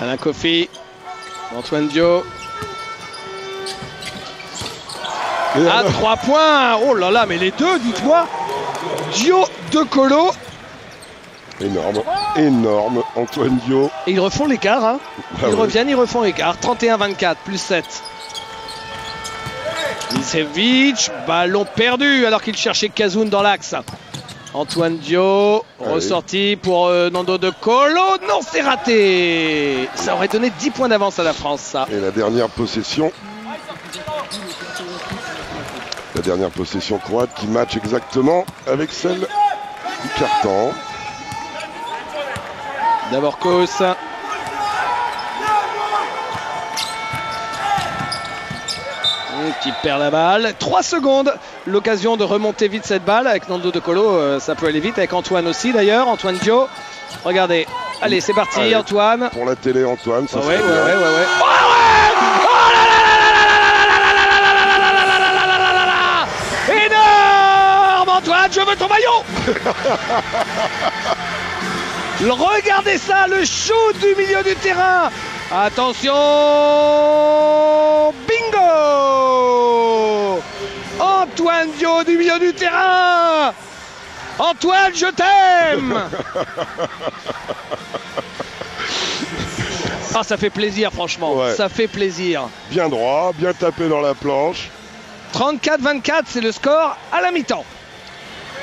Alain Kofi, Antoine Dio. À 3 points Oh là là, mais les deux, dites-moi Dio de Colo. Énorme, énorme, Antoine Dio. Et ils refont l'écart, hein. Ah Ils reviennent, ils refont l'écart. 31-24, plus 7. Milicevic, ballon perdu alors qu'il cherchait Kazoun dans l'axe. Antoine Dio, ressorti pour euh, Nando de Colo. Non, c'est raté Ça aurait donné 10 points d'avance à la France, ça. Et la dernière possession. La dernière possession croate qui match exactement avec celle du carton. D'abord Kos. qui perd la balle. 3 secondes, l'occasion de remonter vite cette balle avec Nando De Colo, euh, ça peut aller vite, avec Antoine aussi d'ailleurs, Antoine Dio. Regardez, allez c'est parti Antoine. Pour la télé Antoine, ça ah ouais, ouais, ouais, ah ouais, ouais, ouais Antoine, je veux ton maillot. Regardez ça, le shoot du milieu du terrain. Attention Bingo. Du milieu du terrain Antoine, je t'aime Ah, ça fait plaisir, franchement. Ouais. Ça fait plaisir. Bien droit, bien tapé dans la planche. 34-24, c'est le score à la mi-temps.